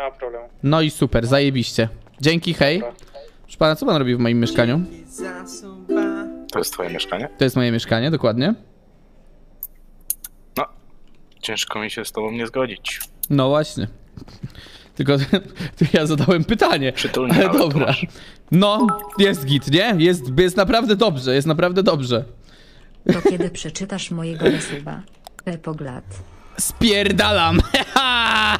Nie ma problemu. No i super, zajebiście. Dzięki, hej. Proszę pana, co pan robi w moim mieszkaniu? To jest twoje mieszkanie? To jest moje mieszkanie, dokładnie. No, ciężko mi się z tobą nie zgodzić. No właśnie. Tylko ja zadałem pytanie. Przytulnie Ale dobra. masz. No, jest git, nie? Jest, jest naprawdę dobrze, jest naprawdę dobrze. To kiedy przeczytasz mojego resuba? Pepoglad. Spierdalam!